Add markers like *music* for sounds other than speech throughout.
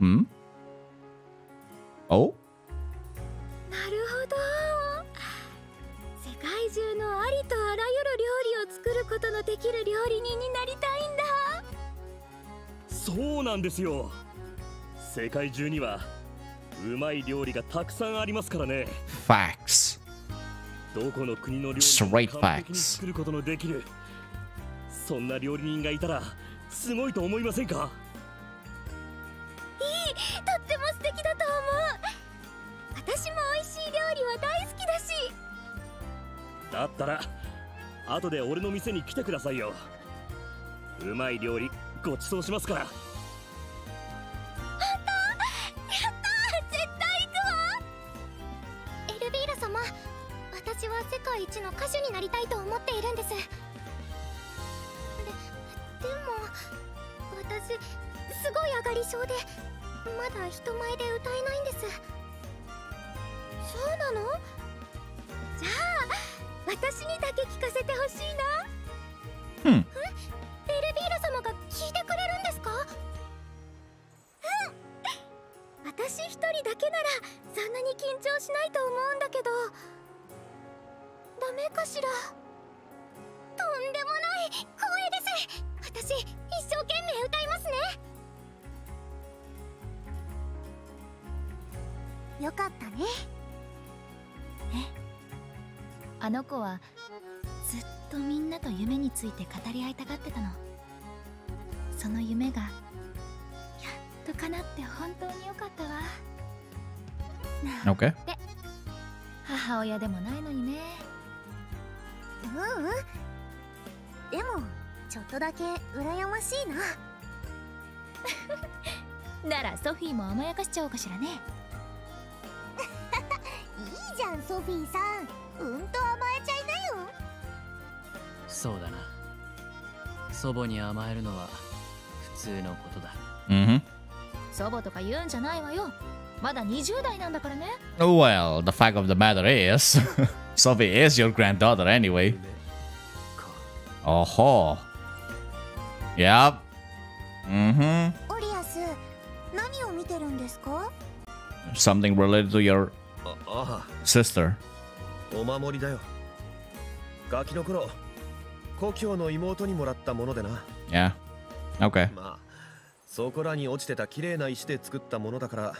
Hmm? Oh? なるほど。世界中のありとあらゆる料理を作ることのできる料理人になりたいんだ。そうなんですよ。世界中にはうまい料理がたくさんありますからね。Facts. どこの国の料理も完璧に作ることのできる。そんな料理人がいたらすごいと思いませんか？だったら後で俺の店に来てくださいよ。うまい料理ごちそうしますから。Hmm. エルビーラ様が聞いてくれるんですか？うん。私一人だけならそんなに緊張しないと思うんだけど。ダメかしら？とんでもない光栄です。私一生懸命歌いますね。よかったね。あの子はと夢について語り合いたがってたの。その夢がやっと叶って本当によかったわ。Okay. 母親でもないのにね。うんうん。でもちょっとだけ羨ましいな。*laughs* ならソフィーも甘やかしちゃおうかしらね。*laughs* いいじゃんソフィーさん。うんとそうだな祖母に甘えるのは普通のことだ Mm-hmm. 祖母とか言うんじゃないわよまだ20代なんだからね Well, the fact of the matter is, Sophie is your granddaughter anyway. Oh. Yep. Mm-hmm. オリアス何を見てるんですか Something related to your sister. あお守りだよガキの頃故郷の妹にもらったものでな Yeah. Okay. まあそこらに落ちてた綺麗な石で作ったものだから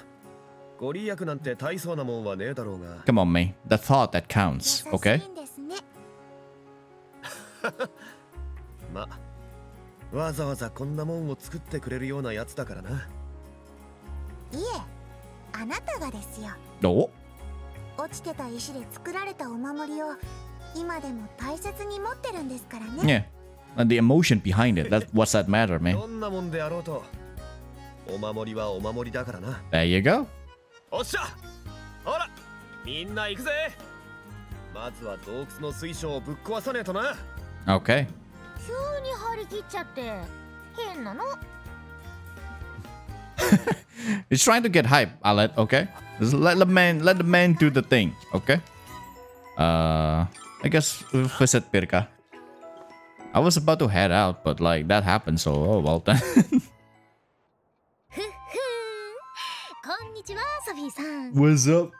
ご利益なんて大層なもんはねえだろうが Come on, me. The thought that counts. Okay. しいんですねまあわざわざこんなもんを作ってくれるようなやつだからないえあなたがですよ Oh. 落ちてた石で作られたお守りを 今でも大切に持ってるんですからね Yeah. And the emotion behind it. That what's that matter, man? どんなもんであろうとお守りはお守りだからな There you go. おっしゃほらみんな行くぜまずは洞窟の水晶をぶっ壊さねえとな Okay. 急に張り切っちゃって変なの *laughs* He's trying to get hype, Alet, okay? Just let the man let the man do the thing, okay? Uh I guess we'll visit Pirka. I was about to head out, but like that happened, so oh well then. ふ*laughs* っふーんこんにちはソフィーさん What's up?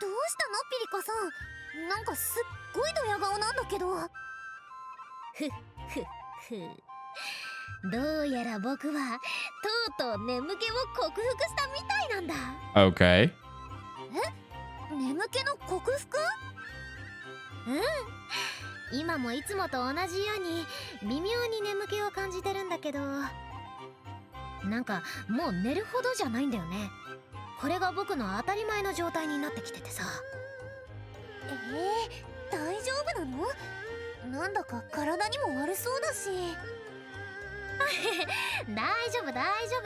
どうしたのピリカさんなんかすっごいドヤ顔なんだけどふっふっふどうやら僕はとうとう眠気を克服したみたいなんだ Okay. 眠気の克服 うん。今もいつもと同じように微妙に眠気を感じてるんだけど。なんかもう寝るほどじゃないんだよね。これが僕の当たり前の状態になってきててさ。えー、大丈夫なの？なんだか体にも悪そうだし。*laughs* 大丈夫大丈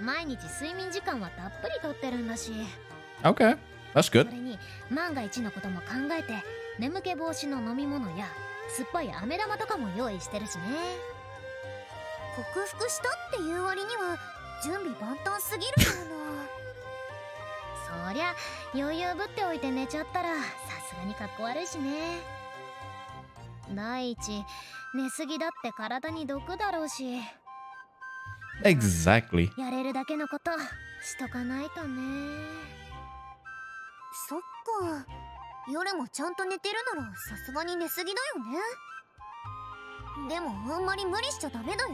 夫。毎日睡眠時間はたっぷりとってるんだし。Okay. That's そ good. れに万が一のことも考えて眠気防止の飲み物や酸っぱい飴玉とかも用意してるしね。克服したっていう割には準備万端すぎるよな。そりゃ余裕ぶっておいて寝ちゃったらさすがにかっこ悪いしね。第一寝すぎだって体に毒だろうし。Exactly. やれるだけのことしとかないとね。そっか夜もちゃんと寝てるならさすがに寝すぎだよね。でもあんまり無理しちゃダメだよ。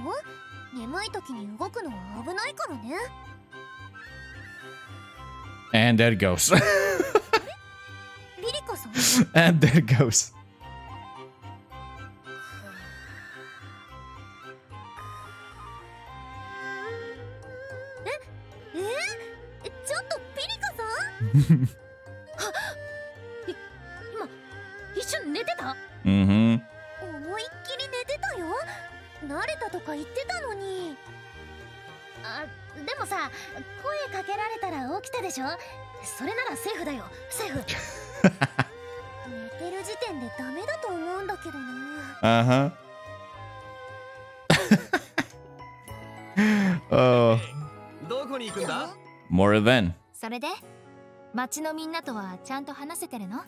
眠い時に動くのは危ないからね。And there goes. *laughs* リリカさん and there goes. *laughs* oh, どこに行くんだ？More than. それで？町のみんなとはちゃんと話せてるの？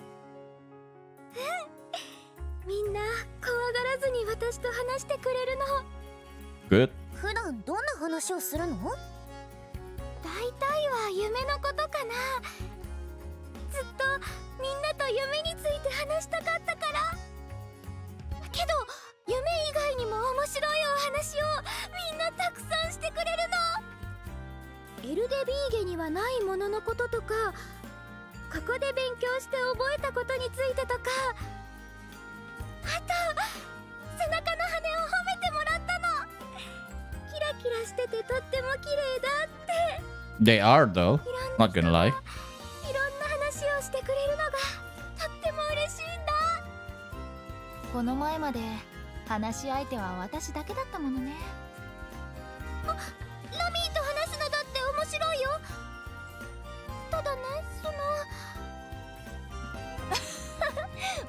みんな怖がらずに私と話してくれるの。Good. 普段どんな話をするの？大体は夢のことかな。ずっとみんなと夢について話したかったから。けども面白いお話をみんなたくさんしてくれるのエルデビーゲにはないもののこととかここで勉強して覚えたことについてとかあと背中の羽を褒めてもらったのキラキラしててとっても綺麗だって They are though. Not gonna lie. いろんな話をしてくれるのがとっても嬉しいんだこの前まで話し相手は私だけだったものね。あラミーと話すのだって面白いよ。ただねそ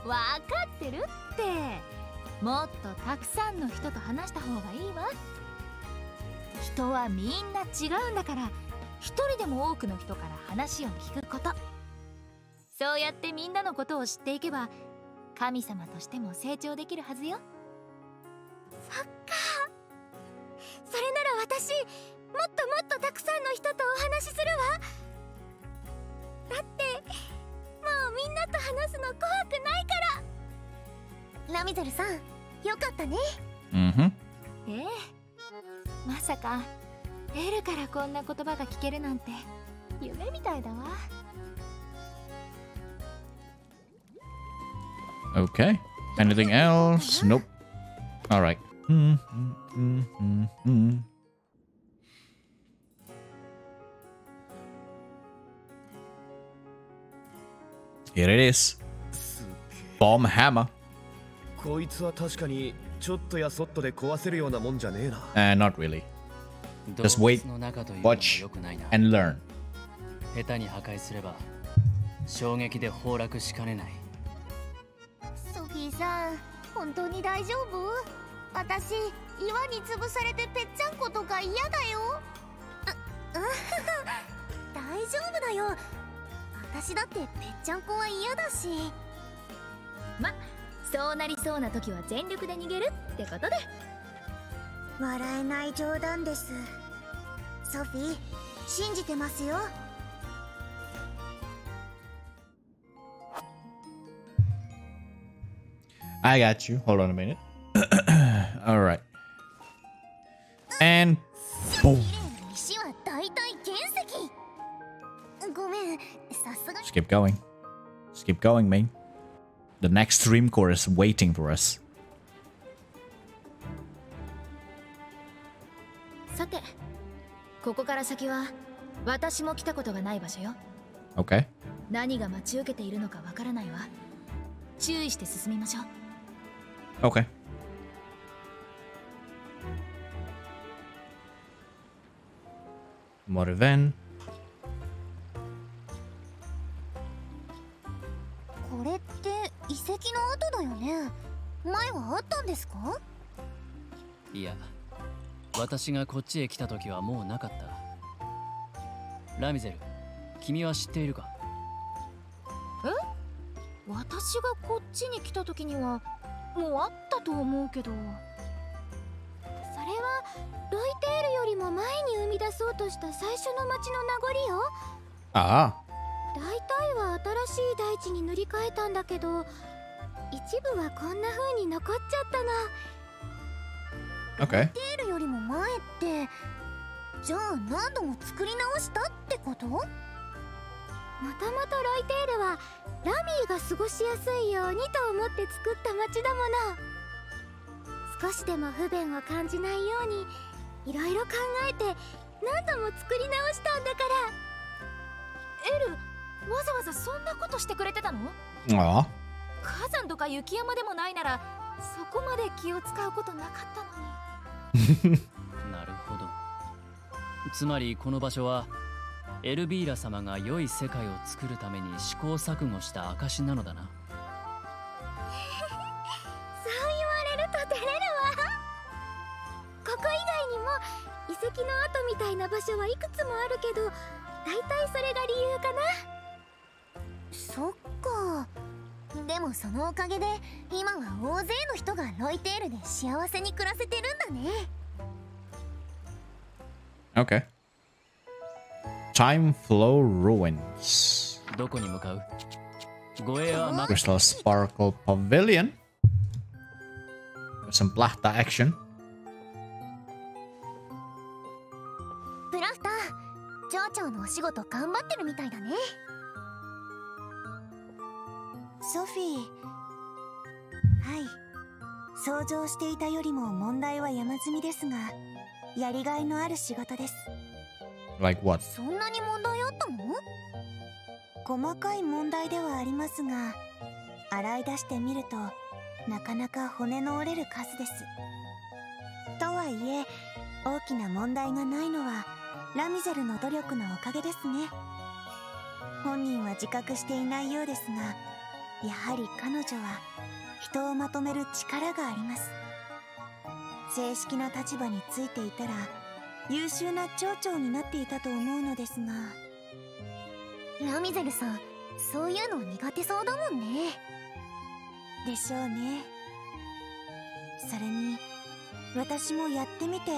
の *laughs* わかってるって。もっとたくさんの人と話した方がいいわ。人はみんな違うんだから一人でも多くの人から話を聞くこと。そうやってみんなのことを知っていけば神様としても成長できるはずよ。そっかそれなら私もっともっとたくさんの人とお話しするわだってもうみんなと話すの怖くないからラミゼルさんよかったね Mm-hmm. ええまさかエルからこんな言葉が聞けるなんて夢みたいだわ Okay. Anything else? Nope. All right. Mm, mm, mm, mm, mm. Here it is. すっげえ Bomb hammer. こいつは確かにちょっとやそっとで壊せるようなもんじゃねえな Uh, not really. 洞 Just wait, 窟の中というのも watch 良くないな And learn. 下手に破壊すれば衝撃で崩落しかねないソフィーさん本当に大丈夫？私岩に潰されてぺっちゃんことか嫌だよ。大丈夫だよ。私だってぺっちゃんこは嫌だし。まそうなりそうな時は全力で逃げるってことで。笑えない冗談です。ソフィー信じてますよ I got you. Hold on a minute. *clears throat* All right. And boom. 石は大体原石ごめんさすがに Just keep going. Just keep going, man. The next dream core is waiting for us. さてここから先は私も来たことがない場所よ Okay. 何が待ち受けているのかわからないわ注意して進みましょう Okay. More then. これって遺跡の跡だよね前はあったんですかいや私がこっちへ来た時はもうなかったラミゼル君は知っているか私がこっちに来た時にはもうあったと思うけど。それはロイテールよりも前に生み出そうとした最初の街の名残よ。Ah, 大体は新しい大地に塗り替えたんだけど一部はこんな風に残っちゃったの okay. テールよりも前ってじゃあ何度も作り直したってこと？もともとロイテールはラミーが過ごしやすいようにと思って作った街だもの。少しでも不便を感じないようにいろいろ考えて何度も作り直したんだから。エルわざわざそんなことしてくれてたの？Ah, 火山とか雪山でもないならそこまで気を使うことなかったのに。*laughs* *laughs* なるほど。つまりこの場所はエルビーラ様が良い世界を作るために試行錯誤した証なのだな。*laughs* そう言われると照れるわ。ここ以外にも遺跡の跡みたいな場所はいくつもあるけど大体それが理由かな。そっか。でもそのおかげで今は大勢の人がロイテールで幸せに暮らせてるんだね。Okay. Time Flow Ruins. どこに向かう？護衛はマ Crystal Sparkle Pavilion. Some plata action. プラフター町長のお仕事頑張ってるみたいだねソフィーはい想像していたよりも問題は山積みですがやりがいのある仕事です Like what? そんなに問題あったの細かい問題ではありますが洗い出してみるとなかなか骨の折れる数です。とはいえ大きな問題がないのはラミゼルの努力のおかげですね。本人は自覚していないようですがやはり彼女は人をまとめる力があります。正式な立場についていたら優秀な町長になっていたと思うのですが。ラミゼルさんそういうの苦手そうだもんね。でしょうね。それに私もやってみて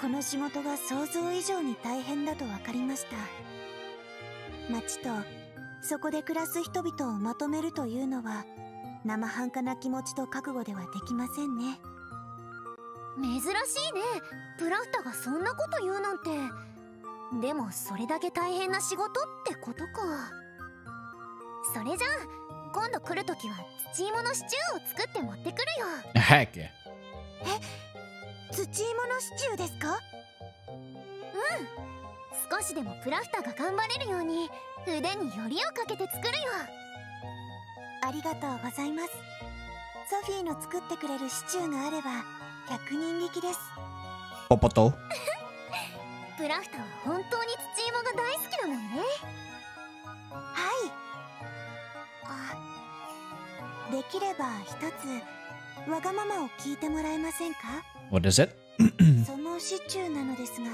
この仕事が想像以上に大変だと分かりました。町とそこで暮らす人々をまとめるというのは生半可な気持ちと覚悟ではできませんね珍しいね。プラフタがそんなこと言うなんて。でもそれだけ大変な仕事ってことか。それじゃあ今度来るときは土芋のシチューを作って持ってくるよ。Heck yeah. 土芋のシチューですか？少しでもプラフタが頑張れるように腕によりをかけて作るよ。ありがとうございますソフィーの作ってくれるシチューがあれば100人力です Popoto. *laughs* プラフタは本当に土芋が大好きだもんねはいあできれば一つわがままを聞いてもらえませんか？What is it? *coughs* そのシチューなのですが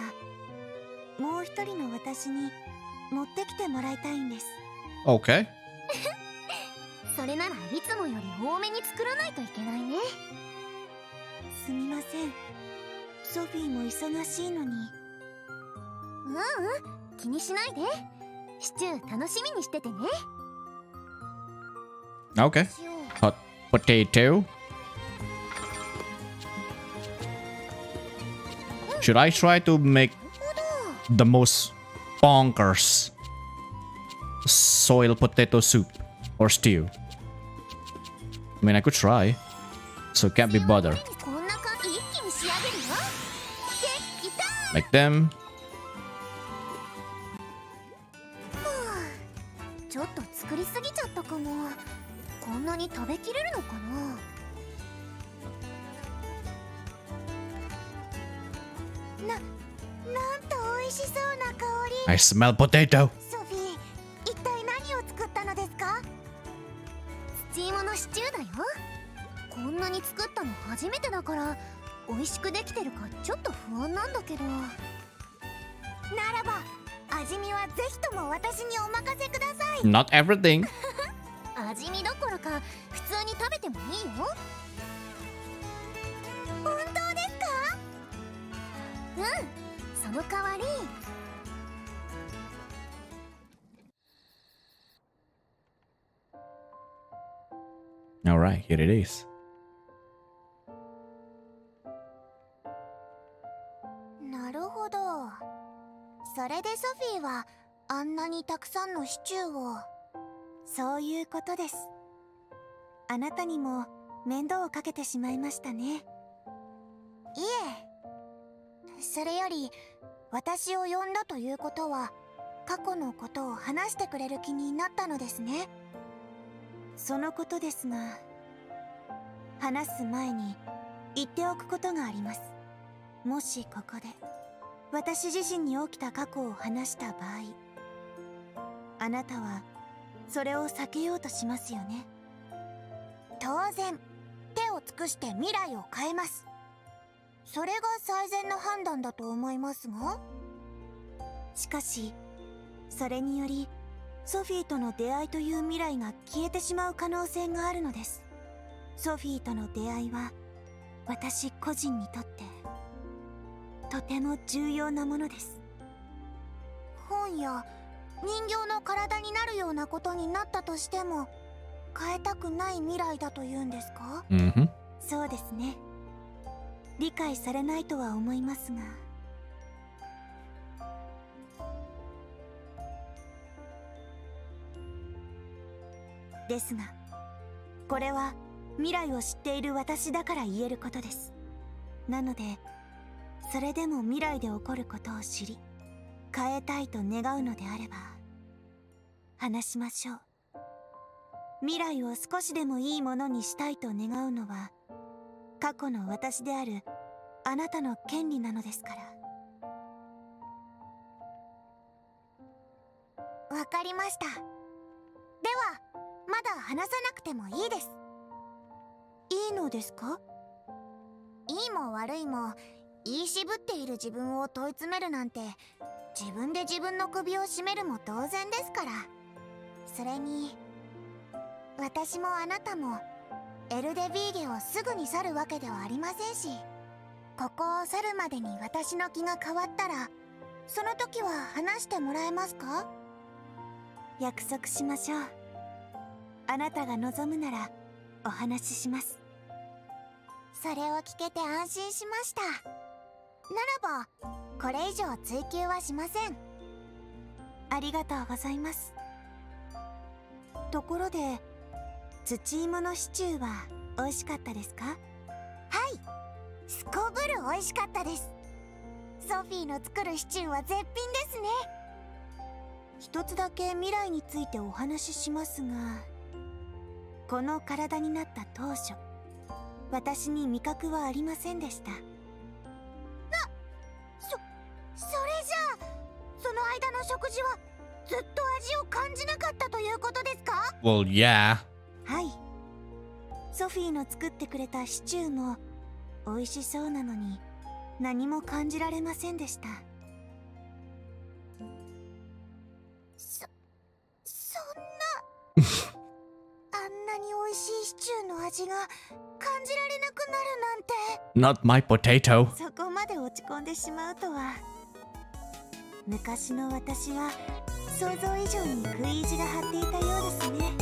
もう一人の私に持ってきてもらいたいんです Okay. *laughs* それならいつもより多めに作らないといけないねすみませんソフィーも忙しいのにううん気にしないでシチュー楽しみにしててね Okay. Hot potato. Should I try to make the most bonkers soil potato soup or stew? I mean, I could try. So it can't be bothered. こんな感じ一気に仕上げるよできた Like them. ちょっに作ったの初めてだから美味しくできてるかちょっと不安なんだけど。ならば味見はぜひとも私にお任せください。Not everything. *laughs* 味見どころか普通に食べてもいいよ。本当ですか？うんその代わり。Alright, here it is. さんのシチューを。そういうことです。あなたにも面倒をかけてしまいましたね。いえ。それより私を呼んだということは過去のことを話してくれる気になったのですね。そのことですが話す前に言っておくことがあります。もしここで私自身に起きた過去を話した場合あなたはそれを避けようとしますよね。当然手を尽くして未来を変えます。それが最善の判断だと思いますが。しかしそれによりソフィーとの出会いという未来が消えてしまう可能性があるのです。ソフィーとの出会いは私個人にとってとても重要なものです。本や人形の体になるようなことになったとしても変えたくない未来だというんですか？Mm-hmm. そうですね。理解されないとは思いますが。ですがこれは未来を知っている私だから言えることです。なのでそれでも未来で起こることを知り変えたいと願うのであれば話しましょう。未来を少しでもいいものにしたいと願うのは過去の私であるあなたの権利なのですから。わかりました。ではまだ話さなくてもいいです。いいのですか？いいも悪いも言い渋っている自分を問い詰めるなんて自分で自分の首を絞めるも当然ですから。それに私もあなたもエルデビーゲをすぐに去るわけではありませんしここを去るまでに私の気が変わったらその時は話してもらえますか？約束しましょう。あなたが望むならお話しします。それを聞けて安心しました。らばこれ以上追求はしません。ありがとうございます。ところで土芋のシチューは美味しかったですか？はい。すこぶる美味しかったです。ソフィーの作るシチューは絶品ですね。一つだけ未来についてお話ししますがこの体になった当初私に味覚はありませんでした食事はずっと味を感じなかったということですか？Well, yeah. はい。ソフィーの作ってくれたシチューも美味しそうなのに何も感じられませんでした。そそんな *laughs* あんなに美味しいシチューの味が感じられなくなるなんて。Not my potato. そこまで落ち込んでしまうとは昔の私は想像以上に食い意地が張っていたようですね。